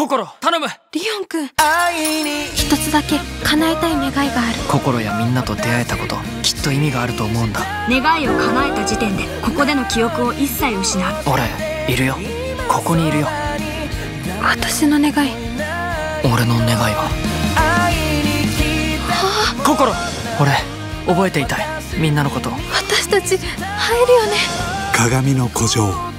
心頼む。リオンく一つだけ叶えたい願いがある。心やみんなと出会えたこときっと意味があると思うんだ。願いを叶えた時点でここでの記憶を一切失う。俺いるよ。ここにいるよ。私の願い。俺の願いは。心俺覚えていたい。みんなのこと私たち会えるよね。鏡の古城。